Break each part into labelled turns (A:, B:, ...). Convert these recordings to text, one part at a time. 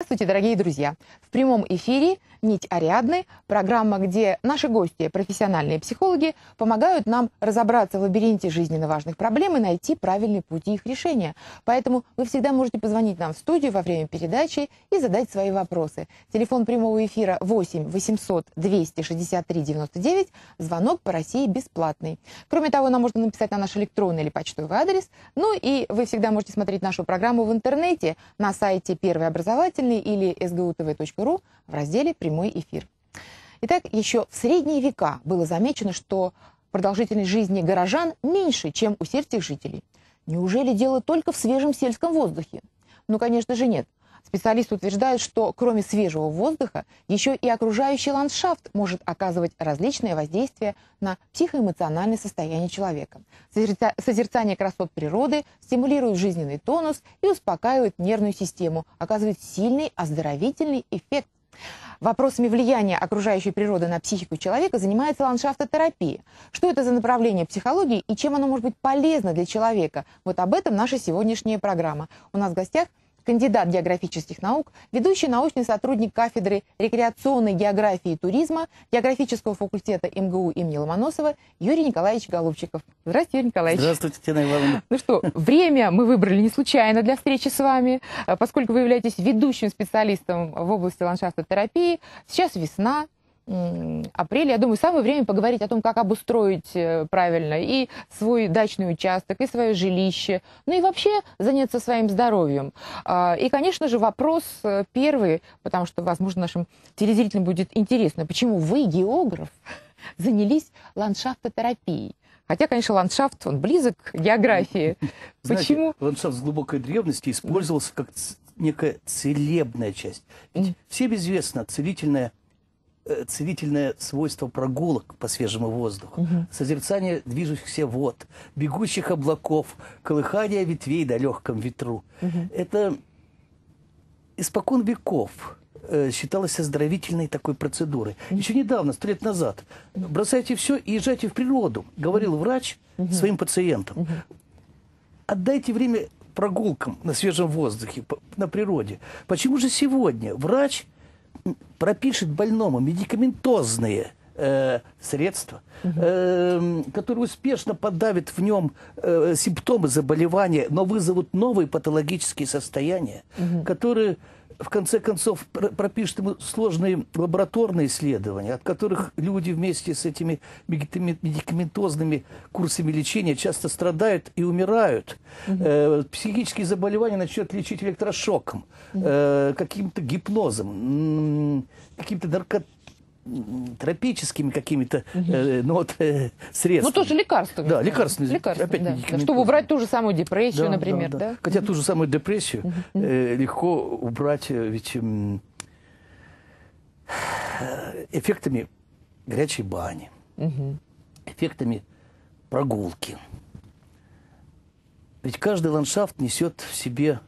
A: Здравствуйте, дорогие друзья! В прямом эфире «Нить Ариадны» – программа, где наши гости, профессиональные психологи, помогают нам разобраться в лабиринте жизненно важных проблем и найти правильные пути их решения. Поэтому вы всегда можете позвонить нам в студию во время передачи и задать свои вопросы. Телефон прямого эфира 8 800 263 99, звонок по России бесплатный. Кроме того, нам можно написать на наш электронный или почтовый адрес. Ну и вы всегда можете смотреть нашу программу в интернете на сайте Первый образовательный или sgutv.ru в разделе «Прямой эфир». Итак, еще в средние века было замечено, что продолжительность жизни горожан меньше, чем у сельских жителей. Неужели дело только в свежем сельском воздухе? Ну, конечно же, нет. Специалисты утверждают, что кроме свежего воздуха, еще и окружающий ландшафт может оказывать различные воздействия на психоэмоциональное состояние человека. Созерца... Созерцание красот природы стимулирует жизненный тонус и успокаивает нервную систему, оказывает сильный оздоровительный эффект. Вопросами влияния окружающей природы на психику человека занимается ландшафтотерапия. Что это за направление психологии и чем оно может быть полезно для человека? Вот об этом наша сегодняшняя программа. У нас в гостях кандидат географических наук, ведущий научный сотрудник кафедры рекреационной географии и туризма географического факультета МГУ имени Ломоносова Юрий Николаевич Голубчиков. Здравствуйте, Юрий Николаевич.
B: Здравствуйте, Тина Ивановна.
A: Ну что, время мы выбрали не случайно для встречи с вами, поскольку вы являетесь ведущим специалистом в области ландшафтотерапии. Сейчас весна, апреля, я думаю, самое время поговорить о том, как обустроить э, правильно и свой дачный участок, и свое жилище, ну и вообще заняться своим здоровьем. А, и, конечно же, вопрос э, первый, потому что, возможно, нашим телезрителям будет интересно, почему вы, географ, занялись ландшафтотерапией? Хотя, конечно, ландшафт, он близок к географии.
B: Знаете,
A: Почему?
B: ландшафт с глубокой древности использовался как некая целебная часть. Ведь всем известно целительное Э, целительное свойство прогулок по свежему воздуху, угу. созерцание движущихся вод, бегущих облаков, колыхание ветвей на легком ветру. Угу. Это испокон веков э, считалось оздоровительной такой процедурой. Еще недавно, сто лет назад, бросайте все и езжайте в природу, говорил врач своим пациентам. Отдайте время прогулкам на свежем воздухе, на природе. Почему же сегодня врач пропишет больному медикаментозные э, средства, э, которые успешно подавят в нем э, симптомы заболевания, но вызовут новые патологические состояния, угу. которые в конце концов пропишет ему сложные лабораторные исследования, от которых люди вместе с этими медикаментозными курсами лечения часто страдают и умирают. Угу. Э, психические заболевания начнет лечить электрошоком, угу. э, каким-то гипнозом, каким-то наркотиком тропическими какими-то э, ну, вот, э, средствами.
A: Ну, тоже лекарствами.
B: Да, лекарственные.
A: лекарствами опять да. Чтобы убрать ту же самую депрессию, да, например, да, да. да?
B: Хотя ту же самую депрессию э, легко убрать э, ведь э, эффектами горячей бани, эффектами прогулки. Ведь каждый ландшафт несет в себе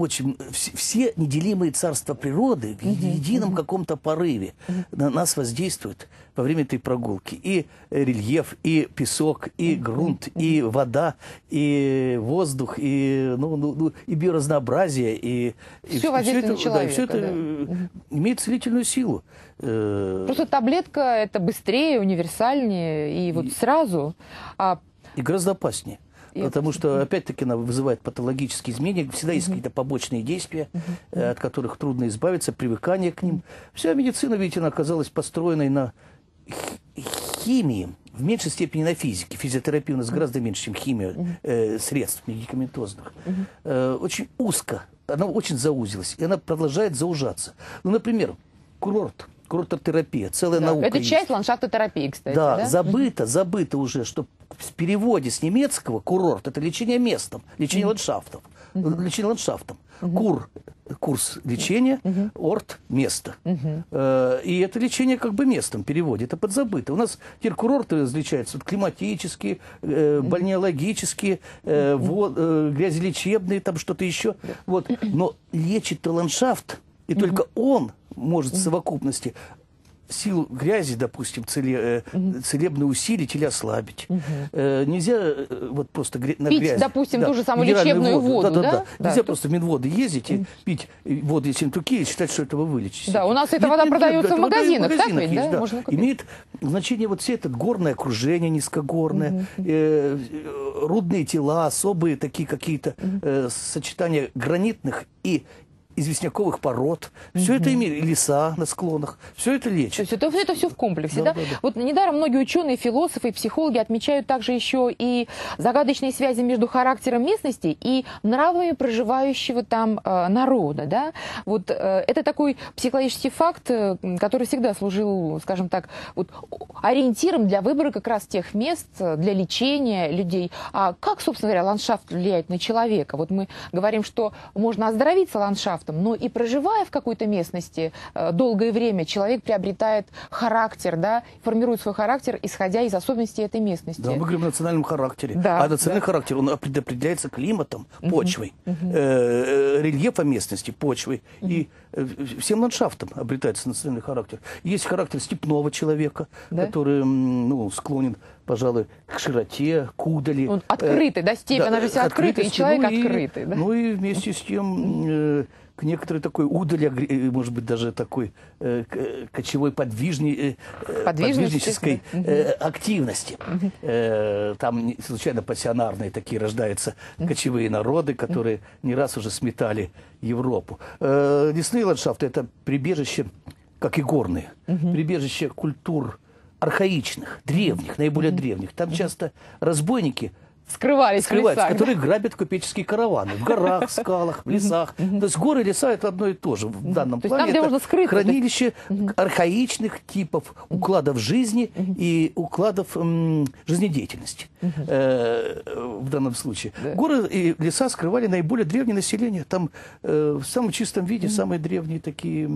B: очень все неделимые царства природы в едином каком-то порыве на нас воздействуют во время этой прогулки. И рельеф, и песок, и грунт, и вода, и воздух, и, ну, ну, ну, и биоразнообразие. И,
A: все воздействует
B: это,
A: человека.
B: Да, все это да. имеет целительную силу.
A: Э, Просто таблетка это быстрее, универсальнее, и вот сразу. А...
B: И гораздо опаснее. Потому что, опять-таки, она вызывает патологические изменения. Всегда есть какие-то побочные действия, э, от которых трудно избавиться, привыкание к ним. Вся медицина, видите, она оказалась построенной на химии, в меньшей степени на физике. Физиотерапия у нас гораздо меньше, чем химия э, средств медикаментозных. Э, очень узко, она очень заузилась, и она продолжает заужаться. Ну, например, курорт – курортотерапия, целая
A: да,
B: наука
A: Это
B: есть.
A: часть ландшафтотерапии, кстати.
B: Да,
A: да?
B: забыто, забыто уже, что в переводе с немецкого курорт – это лечение местом, лечение mm-hmm. ландшафтов, mm-hmm. лечение ландшафтом. Mm-hmm. Кур – курс лечения, mm-hmm. орт – место. Mm-hmm. И это лечение как бы местом переводе, это подзабыто. У нас теперь курорты различаются, вот, климатические, э, бальнеологические, э, вод, э, грязелечебные, там что-то еще. Вот. Но лечит-то ландшафт – и mm-hmm. только он может в совокупности силу грязи, допустим, целе, угу. целебные усилить или ослабить. Угу. Э, нельзя э, вот просто гря- на
A: пить,
B: грязи.
A: допустим, да, ту же самую лечебную воду, воду да, да, да?
B: да? Нельзя просто в Минводы ездить и пить воду Ессентуки и считать, что это вы вылечите.
A: Да, у нас эта вода нет, продается нет, в магазинах, так
B: ведь, есть, да? Можно купить. Имеет значение вот все это горное окружение низкогорное, угу. э, рудные тела, особые такие какие-то угу. э, сочетания гранитных и известняковых пород. Все это имеет, леса на склонах. Все это лечит. То
A: есть это, это все в комплексе, да? да? да, да. Вот недаром многие ученые, философы и психологи отмечают также еще и загадочные связи между характером местности и нравами проживающего там э, народа, да? Вот э, это такой психологический факт, э, который всегда служил, скажем так, вот, ориентиром для выбора как раз тех мест э, для лечения людей. А как, собственно говоря, ландшафт влияет на человека? Вот мы говорим, что можно оздоровиться ландшафтом, ландшафтом, но и проживая в какой-то местности э, долгое время, человек приобретает характер, да, формирует свой характер, исходя из особенностей этой местности.
B: Да, мы говорим о национальном характере. Да, а национальный да. характер, он определяется климатом, почвой, угу, угу. Э, рельефом местности, почвой. Угу. И э, всем ландшафтом обретается национальный характер. Есть характер степного человека, да? который ну, склонен пожалуй, к широте, к удали.
A: Он открытый, да, степь, да, она же вся открытая, и человек ну, открытый. Да?
B: Ну и вместе с тем э, к некоторой такой удали, э, может быть, даже такой э, кочевой подвижни, э, подвижнической э, активности. Э, там случайно пассионарные такие рождаются кочевые народы, которые не раз уже сметали Европу. Э, лесные ландшафты – это прибежище, как и горные, прибежище культур, архаичных, древних, наиболее древних. Там часто разбойники –
A: скрывались, скрывались в
B: лесах, которые да? грабят купеческие караваны в горах, скалах, в лесах. То есть горы и леса это одно и то же в данном плане.
A: Там, где можно скрыться,
B: хранилище архаичных типов укладов жизни и укладов жизнедеятельности э, в данном случае. Горы и леса скрывали наиболее древнее население. Там э, в самом чистом виде самые древние такие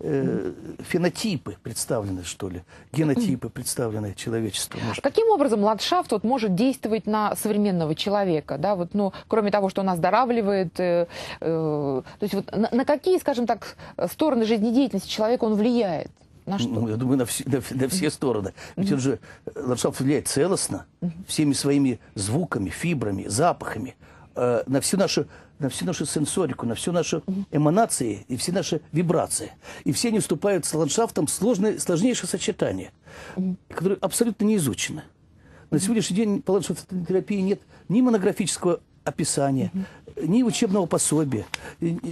B: э, фенотипы представлены, что ли, генотипы представлены человечеству.
A: Может. Каким образом ландшафт вот, может действовать на современного человека, да, вот, ну, кроме того, что он оздоравливает, э, э, то есть вот на, на какие, скажем так, стороны жизнедеятельности человека он влияет? На что?
B: Ну, я думаю, на, все, на, на все стороны. Ведь он же, э, ландшафт влияет целостно, всеми своими звуками, фибрами, запахами, э, на всю нашу на всю нашу сенсорику, на всю нашу эманации и все наши вибрации. И все они вступают с ландшафтом в сложнейшее сочетание, которое абсолютно не изучено. На сегодняшний день ландшафтной терапии нет ни монографического описания, ни учебного пособия,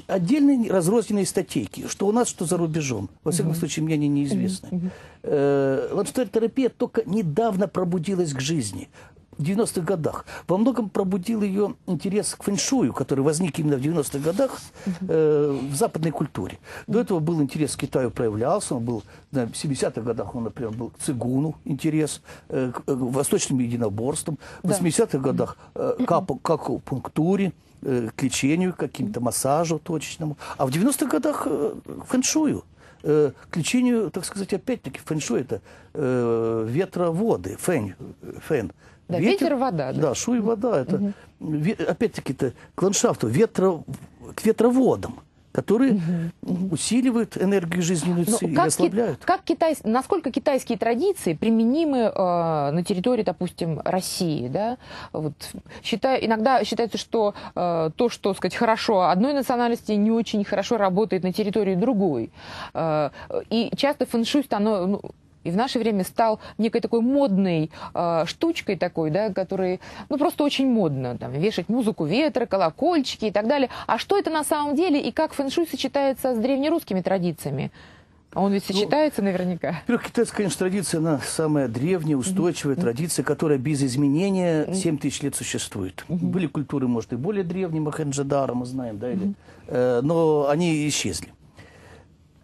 B: отдельные разрозненные статейки, что у нас, что за рубежом. Во всяком случае, мне они неизвестны. Э, ландшафтная терапия только недавно пробудилась к жизни 90-х годах. Во многом пробудил ее интерес к фэншую, который возник именно в 90-х годах э, в западной культуре. До этого был интерес к Китаю проявлялся, он был да, в 70-х годах, он, например, был к цигуну интерес, э, к, э, восточным единоборствам, в 80-х годах э, к, к акупунктуре, э, к лечению, к каким-то массажу точечному, а в 90-х годах э, к фэншую э, к лечению, так сказать, опять-таки, фэншуй это э, ветроводы, фэнь, фэн,
A: да, ветер, ветер вода.
B: Да, да шу и вода. Это, угу. опять-таки, это к ландшафту, ветро, к ветроводам которые угу. усиливают энергию жизненную ну, и ослабляют.
A: Ки- как китай, насколько китайские традиции применимы э, на территории, допустим, России, да? Вот, считаю, иногда считается, что э, то, что, сказать, хорошо одной национальности, не очень хорошо работает на территории другой. Э, и часто фэншуй становится, ну, и в наше время стал некой такой модной э, штучкой такой, да, который, ну, просто очень модно, там, вешать музыку ветра, колокольчики и так далее. А что это на самом деле и как фэншуй сочетается с древнерусскими традициями? А он ведь ну, сочетается ну, наверняка.
B: Во-первых, китайская, конечно, традиция, она самая древняя, устойчивая mm-hmm. традиция, которая без изменения 7 тысяч лет существует. Mm-hmm. Были культуры, может, и более древние, Махенджадара, мы знаем, да, или, mm-hmm. э, но они исчезли.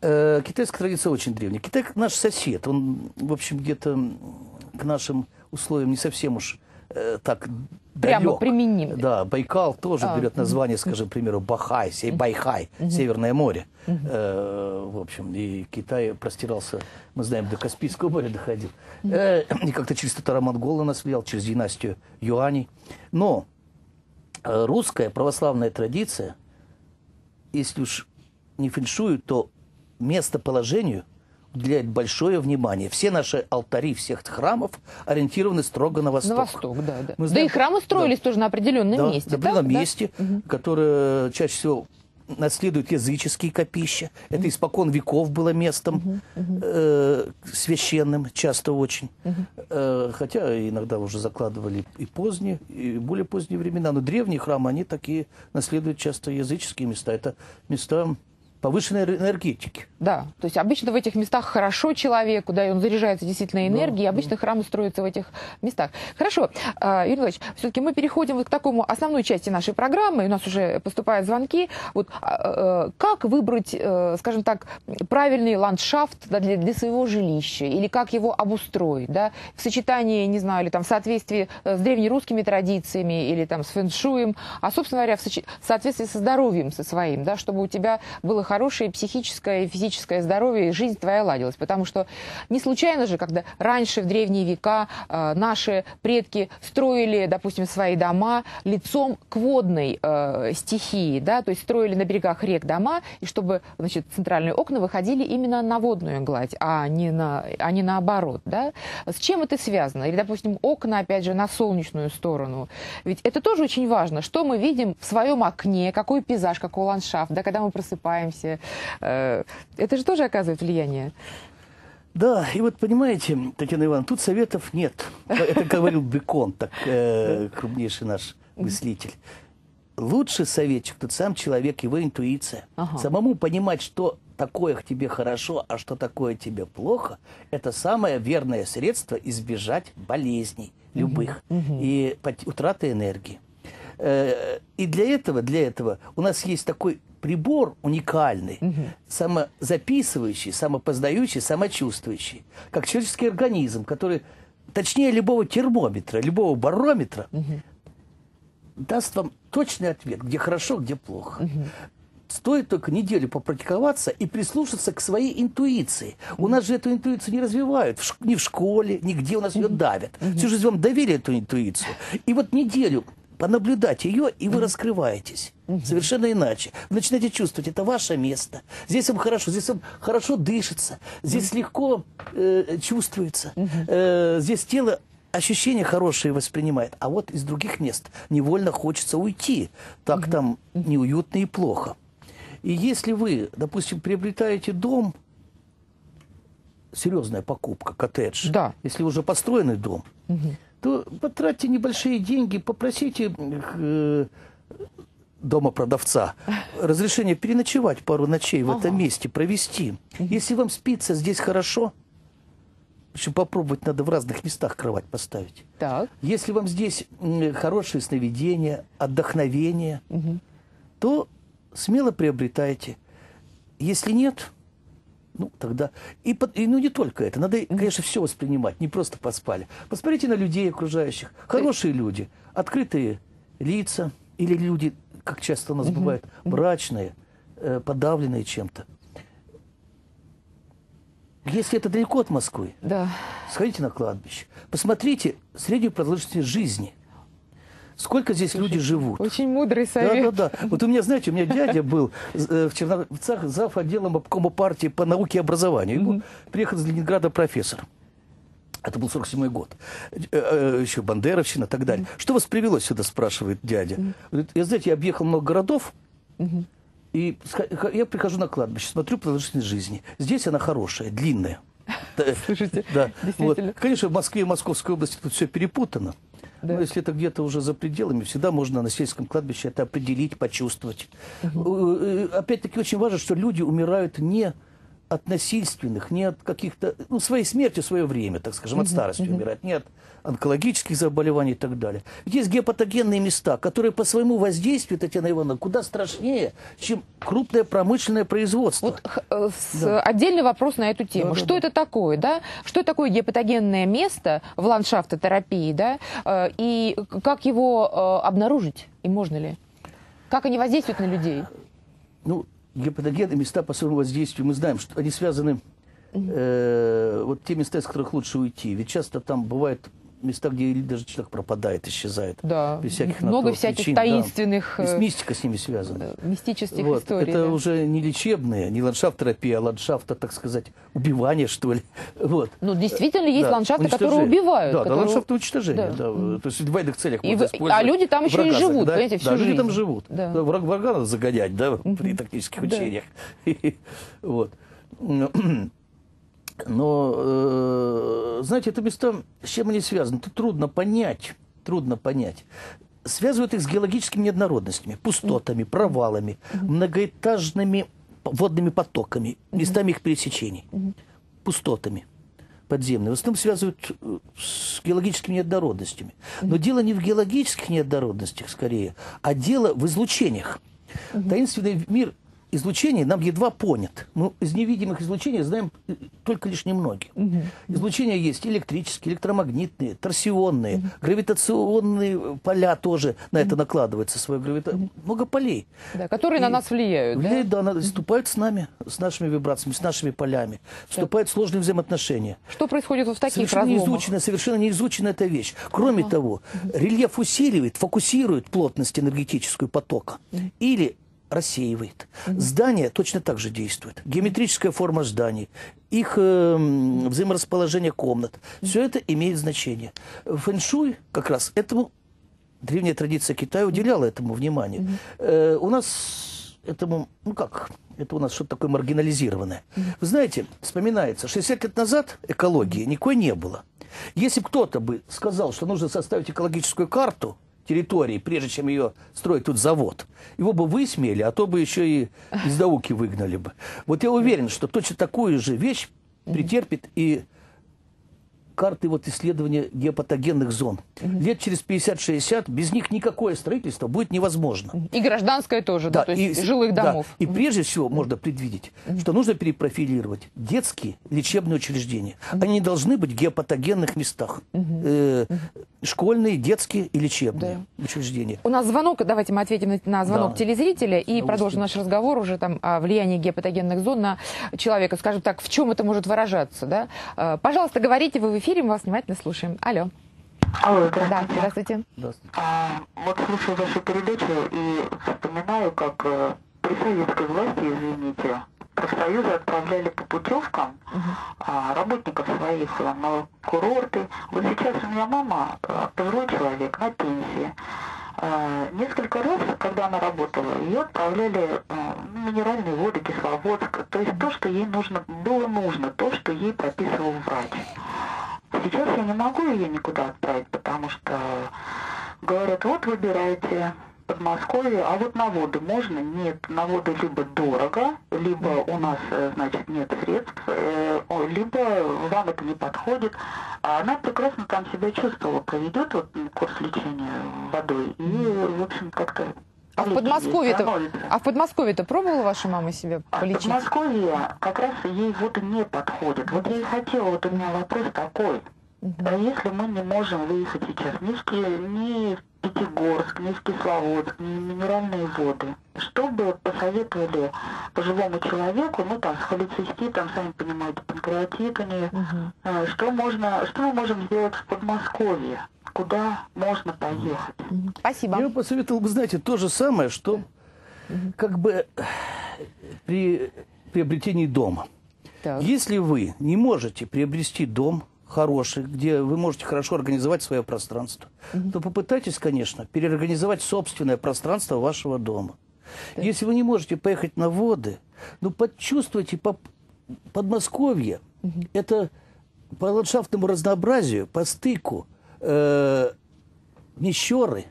B: Э, китайская традиция очень древняя. Китай наш сосед, он, в общем, где-то к нашим условиям не совсем уж э, так
A: Прямо далек. применим.
B: Да, Байкал тоже а, берет название, угу. скажем, к примеру, Бахай, сей, 北海, угу. Северное море. Угу. Э, в общем, и Китай простирался, мы знаем, до Каспийского моря доходил. Угу. Э, и как-то через татаро-монгол на нас влиял, через династию юаней. Но э, русская православная традиция, если уж не фэншую, то местоположению уделяет большое внимание. Все наши алтари всех храмов ориентированы строго на восток.
A: На восток, да, да.
B: Мы
A: да
B: знаем,
A: и храмы строились
B: да.
A: тоже на определенном
B: да,
A: месте.
B: На определенном?
A: Да?
B: месте, которое чаще всего наследуют языческие копища. Это испокон веков было местом э, священным, часто очень. Э, хотя иногда уже закладывали и поздние, и более поздние времена. Но древние храмы, они такие наследуют часто языческие места. Это места повышенной энергетики.
A: Да, то есть обычно в этих местах хорошо человеку, да, и он заряжается действительно энергией, и обычно храмы строятся в этих местах. Хорошо, а, Юрий Николаевич, все-таки мы переходим вот к такому основной части нашей программы, у нас уже поступают звонки. Вот а, э, как выбрать, э, скажем так, правильный ландшафт да, для, для своего жилища, или как его обустроить, да, в сочетании, не знаю, или там в соответствии э, с древнерусскими традициями, или там с фэншуем, а, собственно говоря, в, сочи- в соответствии со здоровьем со своим, да, чтобы у тебя было хорошее психическое и физическое здоровье, и жизнь твоя ладилась. Потому что не случайно же, когда раньше, в древние века, э, наши предки строили, допустим, свои дома лицом к водной э, стихии, да, то есть строили на берегах рек дома, и чтобы, значит, центральные окна выходили именно на водную гладь, а не, на, а не наоборот, да. С чем это связано? Или, допустим, окна, опять же, на солнечную сторону. Ведь это тоже очень важно, что мы видим в своем окне, какой пейзаж, какой ландшафт, да, когда мы просыпаемся. Э, Это же тоже оказывает влияние.
B: Да, и вот понимаете, Татьяна Ивановна, тут советов нет. Это говорил Бекон, так э, крупнейший наш мыслитель. Лучший советчик тут сам человек, его интуиция.
A: Ага.
B: Самому понимать, что такое к тебе хорошо, а что такое тебе плохо, это самое верное средство избежать болезней любых и утраты энергии. Э, И для этого, для этого у нас есть такой прибор уникальный, самозаписывающий, самопознающий, самочувствующий, как человеческий организм, который, точнее любого термометра, любого барометра, даст вам точный ответ, где хорошо, где плохо. Стоит только неделю попрактиковаться и прислушаться к своей интуиции. У нас же эту интуицию не развивают ни в школе, нигде у нас ее давят. Всю жизнь вам доверили эту интуицию. И вот неделю понаблюдать ее, и вы раскрываетесь. Совершенно иначе. Вы начинаете чувствовать, это ваше место. Здесь вам хорошо, здесь вам хорошо дышится, здесь легко э, чувствуется, э, здесь тело ощущения хорошие воспринимает. А вот из других мест невольно хочется уйти. Так там неуютно и плохо. И если вы, допустим, приобретаете дом, серьезная покупка, коттедж,
A: Да.
B: если уже построенный дом, то потратьте небольшие деньги, попросите э, дома продавца разрешение переночевать пару ночей в этом месте, провести. Если вам спится здесь хорошо, еще попробовать надо в разных местах кровать поставить.
A: Так.
B: Если вам здесь м, хорошие сновидения, отдохновение, то смело приобретайте. Если нет, ну, тогда... И, и, ну, не только это. Надо, конечно, все воспринимать, не просто поспали. Посмотрите на людей окружающих. Хорошие люди, открытые лица. Или люди, как часто у нас бывает, мрачные, э, подавленные чем-то. Если это далеко от Москвы,
A: Да.
B: сходите на кладбище. Посмотрите среднюю продолжительность жизни. Сколько здесь люди живут.
A: Очень мудрый
B: Да,
A: совет.
B: да, да. Вот у меня, знаете, у меня дядя был э, в Черновцах зав. отделом обкома партии по науке и образованию. Ему приехал из Ленинграда профессор. Это был 47 год. Э, э, Еще Бандеровщина и так далее. Что вас привело сюда, спрашивает дядя. Я, знаете, я объехал много городов, и я прихожу на кладбище, смотрю продолжительность жизни. Здесь она хорошая, длинная. Да,
A: Слушайте,
B: да. Вот. Конечно, в Москве и Московской области тут все перепутано.
A: Да.
B: Но если это где-то уже за пределами, всегда можно на сельском кладбище это определить, почувствовать. Э, Опять-таки очень важно, что люди умирают не от насильственных, не от каких-то, ну, своей смертью свое время, так скажем, от старости умирают, не от онкологических заболеваний и так далее. Есть гепатогенные места, которые по своему воздействию, Татьяна Ивановна, куда страшнее, чем крупное промышленное производство.
A: Вот э, с- отдельный вопрос на эту тему.
B: Да, да,
A: что
B: да.
A: это такое, да? Что такое гепатогенное место в ландшафтотерапии, да? Э, И как его э, обнаружить? И можно ли? Как они воздействуют на людей?
B: Ну, гепатогены, места по своему воздействию, мы знаем, что они связаны, э, вот те места, из которых лучше уйти. Ведь часто там бывает места, где даже человек пропадает, исчезает.
A: Да.
B: Без всяких
A: Много всяких
B: причин,
A: таинственных,
B: Да. И
A: э,
B: с мистика с ними связана.
A: э, мистических
B: Вот.
A: историй.
B: Это
A: да.
B: уже не лечебное, не ландшафт-терапия, а ландшафт, так сказать, убивание, что ли. Вот.
A: Ну, действительно, есть
B: Да,
A: ландшафты, которые убивают.
B: Да, да,
A: которые-
B: ландшафты уничтожения.
A: Да.
B: Да. То есть в военных целях
A: И
B: можно
A: в- а люди там еще и
B: врага
A: живут,
B: загнать.
A: понимаете, всю
B: Да, люди там
A: жизнь.
B: живут.
A: Да.
B: Да, враг, врага надо загонять, да, при тактических
A: Да.
B: учениях. Вот. Но, э, знаете, это места, с чем они связаны? Это трудно понять. Трудно понять. Связывают их с геологическими неоднородностями, пустотами, провалами, многоэтажными водными потоками, местами их пересечений, пустотами подземные. В основном связывают э, с геологическими неоднородностями. Но дело не в геологических неоднородностях скорее, а дело в излучениях. Таинственный мир излучений нам едва понят. Мы из невидимых излучений знаем э, только лишь немногие. Излучения есть электрические, электромагнитные, торсионные, гравитационные поля тоже на это накладывается свое гравита... Много полей.
A: Да, которые на
B: И
A: нас влияют. да?
B: Влияют, да, надо- вступают с нами, с нашими вибрациями, с нашими полями. Вступают в сложные взаимоотношения.
A: Что происходит вот в таких
B: Совершенно
A: разломах?
B: изученная, совершенно не изученная эта вещь. Кроме того, рельеф усиливает, фокусирует плотность энергетическую потока или рассеивает. Здания точно так же действуют. Геометрическая форма зданий, их эм, взаиморасположение комнат, все это имеет значение. Фэншуй как раз этому древняя традиция Китая уделяла этому внимание. Э, у нас этому, ну как, это у нас что-то такое маргинализированное. Вы знаете, вспоминается, 60 лет назад экологии никакой не было. Если бы кто-то бы сказал, что нужно составить экологическую карту территории, прежде чем ее строить тут завод, его бы высмеяли, а то бы еще и из науки выгнали бы. Вот я уверен, что точно такую же вещь претерпит и карты вот исследования геопатогенных зон. Лет через 50-60 без них никакое строительство будет невозможно.
A: И гражданское тоже, да, то есть жилых
B: да,
A: домов.
B: и прежде всего можно предвидеть, что нужно перепрофилировать детские лечебные учреждения. Они не должны быть в геопатогенных местах. Э, школьные, детские и лечебные учреждения.
A: У нас звонок, давайте мы ответим на, на звонок
B: Да.
A: телезрителя и продолжим наш разговор уже там о влиянии геопатогенных зон на человека. Скажем так, в чем это может выражаться, да? Э, Пожалуйста, говорите, вы в эфире, мы вас внимательно слушаем. Алло.
C: Алло,
A: Да,
C: здравствуйте.
A: здравствуйте.
B: Здравствуйте.
C: А, вот слушаю вашу передачу и вспоминаю, как э, при советской власти, извините, профсоюзы отправляли по путевкам а, работников своих на курорты. Вот сейчас у меня мама, э, пожилой человек, на пенсии. Э, Несколько раз, когда она работала, ее отправляли э, ну, минеральные воды, Кисловодск, то есть то, что ей нужно, было нужно, то, что ей прописывал врач. Сейчас я не могу ее никуда отправить, потому что говорят, вот выбирайте Подмосковье, а вот на воду можно? Нет, на воду либо дорого, либо у нас, э, значит, нет средств, э, либо вам это не подходит. А она прекрасно там себя чувствовала, проведет вот курс лечения водой и, в общем, как-то
A: А в Подмосковье-то, а в Подмосковье-то пробовала ваша мама себя
C: А в
A: полечить?
C: Подмосковье как раз ей вот не подходит. Вот я и хотела, вот у меня вопрос такой. А если мы не можем выехать сейчас ни в, ни в Пятигорск, ни в Кисловодск, ни в минеральные воды, что бы посоветовали пожилому человеку, ну там с холециститом, сами понимаете, панкреатитами, э, что можно, что мы можем сделать в Подмосковье? Куда можно поехать?
A: Спасибо.
B: Я бы посоветовал бы, знаете, то же самое, что как бы при приобретении дома.
A: Так.
B: Если вы не можете приобрести дом хороший, где вы можете хорошо организовать свое пространство, то попытайтесь, конечно, переорганизовать собственное пространство вашего дома. Если вы не можете поехать на воды, ну, почувствуйте по Подмосковье. Это по ландшафтному разнообразию, по стыку э, Мещеры,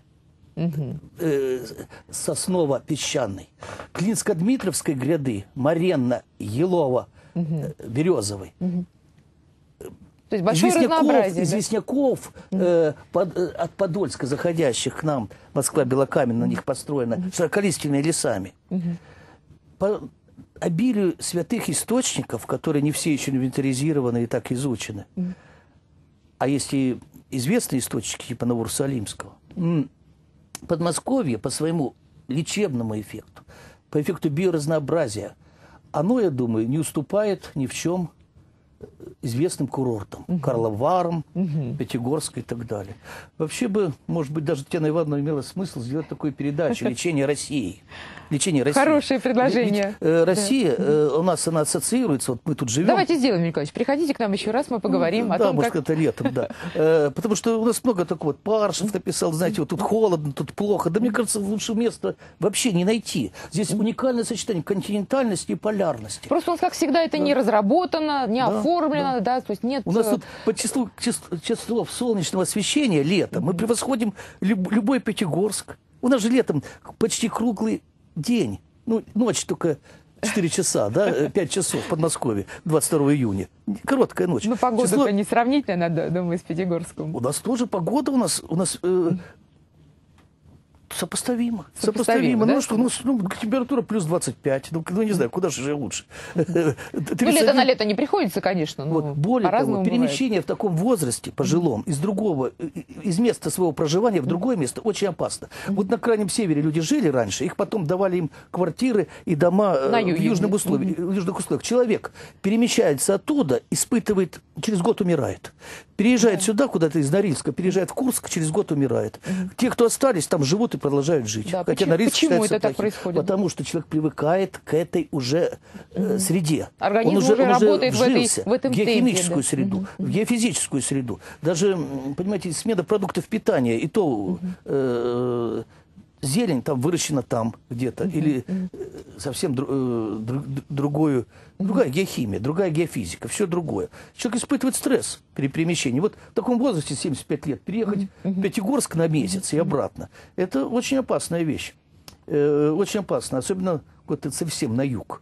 B: э, Сосново-Песчаный, Клинско-Дмитровской гряды, Маренно, Елова, э, Березовой.
A: То есть большое
B: известняков,
A: разнообразие. да?
B: известняков э, под- э, от Подольска заходящих к нам, Москва Белокаменная, на них построена, широколиственными лесами. По обилию святых источников, которые не все еще инвентаризированы и так изучены, а есть и известные источники типа Новоурсалимского, Подмосковье по своему лечебному эффекту, по эффекту биоразнообразия, оно, я думаю, не уступает ни в чем известным курортам. Карловаром, Пятигорск и так далее. Вообще бы, может быть, даже Татьяна Ивановна имела смысл сделать такую передачу «Лечение России». Лечение России.
A: Хорошее предложение.
B: Ведь, э, Россия, э, у нас она ассоциируется, вот мы тут живем.
A: Давайте сделаем, Николаевич. Приходите к нам еще раз, мы поговорим
B: Ну,
A: о
B: да,
A: том,
B: может,
A: как...
B: это летом, да. Э, Потому что у нас много такого. Вот Паршев написал, знаете, вот тут холодно, тут плохо. Да мне кажется, лучше места вообще не найти. Здесь уникальное сочетание континентальности и полярности.
A: Просто у нас, как всегда, это не разработано, не
B: Да,
A: оформлено, да. то есть нет...
B: У нас
A: э,
B: тут по числу, чис- числов солнечного освещения летом мы превосходим люб- любой Пятигорск. У нас же летом почти круглый день. Ну, ночь только 4 часа, да, э, 5 часов в Подмосковье, 22 июня. Короткая ночь.
A: Ну, погода
B: Число-
A: не сравнительно, надо, думаю, с Пятигорском.
B: У нас тоже погода у нас, у нас э, сопоставимо.
A: Сопоставимо, да?
B: Ну что, ну, с- ну, температура плюс 25. Ну, ну, не знаю, куда же лучше.
A: Ну, лето на лето не приходится, конечно, но
B: Вот, более того,
A: по-разному бывает.
B: перемещение в таком возрасте, пожилом, из другого, э, из места своего проживания в другое место очень опасно. Вот на Крайнем Севере люди жили раньше, их потом давали им квартиры и дома э,
A: На
B: в, южном условии, в южных условиях. Человек перемещается оттуда, испытывает, через год умирает. Переезжает сюда, куда-то из Норильска, переезжает в Курск, через год умирает. Те, кто остались, там живут и продолжают жить.
A: Да,
B: Хотя
A: почему- почему это так
B: плохим.
A: происходит?
B: Потому что человек привыкает к этой уже э, среде.
A: Организм
B: он уже,
A: уже
B: он уже
A: работает в этой-
B: вжился
A: в этом
B: в
A: темпе,
B: геохимическую
A: да.
B: среду, в геофизическую среду. Даже, понимаете, смена продуктов питания, и то э, зелень там выращена там где-то, или э, совсем дру- э, дру- другую, другая геохимия, другая геофизика, все другое. Человек испытывает стресс при перемещении. Вот в таком возрасте, 75 лет, переехать в Пятигорск на месяц и обратно, это очень опасная вещь. Э, очень опасно, особенно вот совсем на юг.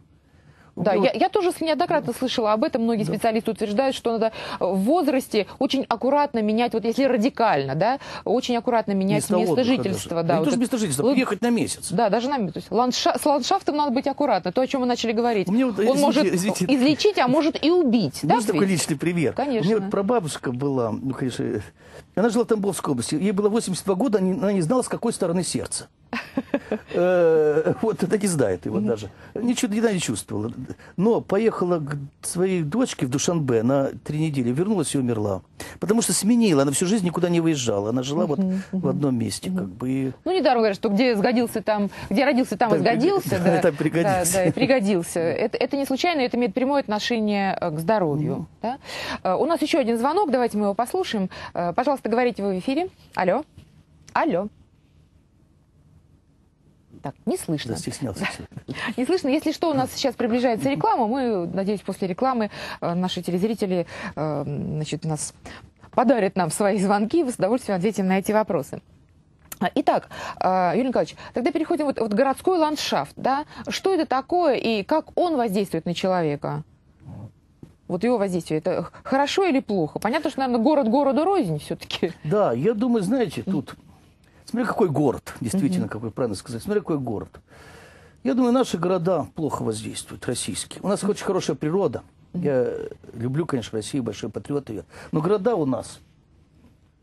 A: Да,
B: Ну,
A: я, я тоже неоднократно слышала об этом. Многие специалисты утверждают, что надо в возрасте очень аккуратно менять, вот если радикально, да, очень аккуратно менять
B: Место
A: место жительства.
B: даже.
A: Да,
B: не
A: вот
B: то, что
A: это-
B: место жительства,
A: вот-
B: приехать на месяц.
A: Да, даже нами. То есть ландша- с ландшафтом надо быть аккуратно. То, о чем мы начали говорить.
B: Меня вот,
A: Он
B: извините,
A: может
B: извините.
A: излечить, а может и убить. Да,
B: такой
A: ведь?
B: личный пример.
A: Конечно.
B: У меня вот прабабушка была, ну, конечно, она жила в Тамбовской области. Ей было 82 года, она не- она не знала, с какой стороны сердца. Э, Вот это не знает его даже. Ничего не чувствовала. Но поехала к своей дочке в Душанбе на три недели, вернулась и умерла. Потому что сменила, она всю жизнь никуда не выезжала. Она жила вот в одном месте, как бы.
A: Ну, недаром говорят, что где сгодился там, где родился, там и сгодился.
B: там пригодился.
A: Пригодился. Это, не случайно, это имеет прямое отношение э, к здоровью. Э, У нас еще один звонок, давайте мы его послушаем. Пожалуйста, говорите вы в эфире. Алло. Алло. Так, не слышно.
B: Застеснялся.
A: Не слышно. Если что, у нас сейчас приближается реклама. Мы, надеюсь, после рекламы э, наши телезрители э, значит, нас подарят нам свои звонки, и с удовольствием ответим на эти вопросы. Итак, э, Юрий Николаевич, тогда переходим вот, вот городской ландшафт, да? Что это такое и как он воздействует на человека? Вот его воздействие, это хорошо или плохо? Понятно, что, наверное, город городу рознь все-таки.
B: Да, я думаю, знаете, тут... Смотри, какой город, действительно, как вы правильно сказали. Смотри, какой город. Я думаю, наши города плохо воздействуют, российские. У нас очень хорошая природа. Я люблю, конечно, Россию, большой патриот ее. Но города у нас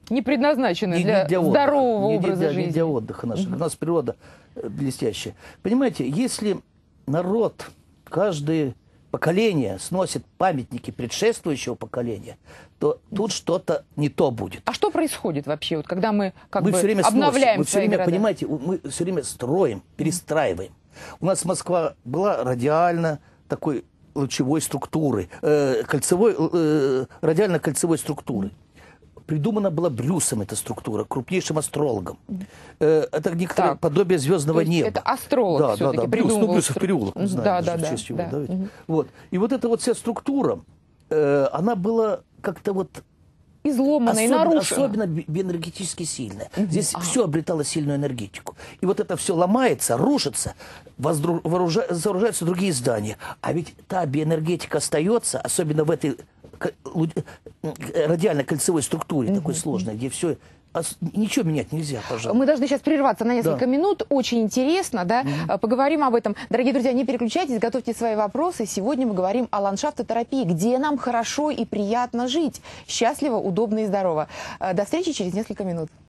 A: Не предназначены
B: не-
A: для,
B: не отдыха,
A: здорового
B: не
A: образа
B: для,
A: жизни.
B: Не для отдыха наших. У нас природа э, блестящая. Понимаете, если народ, каждое поколение сносит памятники предшествующего поколения, то тут что-то не то будет.
A: А что происходит вообще, вот, когда мы как
B: мы
A: бы
B: все время
A: обновляем
B: сносим, мы все время,
A: города?
B: понимаете, мы все время строим, перестраиваем. У нас Москва была радиально такой лучевой структуры, э, кольцевой, э, радиально-кольцевой структуры. Придумана была Брюсом эта структура, крупнейшим астрологом. Э, это некоторое
A: Так.
B: подобие звездного
A: То
B: неба.
A: это астролог
B: да, да, да, Брюс, ну, Брюсов переулок, мы знаем,
A: Да,
B: даже
A: да,
B: в
A: да,
B: честь его,
A: да.
B: да.
A: Мгм.
B: Вот. И вот эта вот вся структура, э, она была как-то вот
A: Изломано и
B: Особенно,
A: нарушено.
B: особенно би- биоэнергетически сильная. Здесь все обретало сильную энергетику. И вот это все ломается, рушится, воздру- вооружа- сооружаются другие здания. А ведь та биоэнергетика остается, особенно в этой радиально-кольцевой структуре такой сложной, где все... Ничего менять нельзя, пожалуйста.
A: Мы должны сейчас прерваться на несколько
B: Да.
A: минут. Очень интересно, да? Э, Поговорим об этом. Дорогие друзья, не переключайтесь, готовьте свои вопросы. Сегодня мы говорим о ландшафтотерапии, где нам хорошо и приятно жить. Счастливо, удобно и здорово. Э, До встречи через несколько минут.